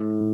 Mm-hmm.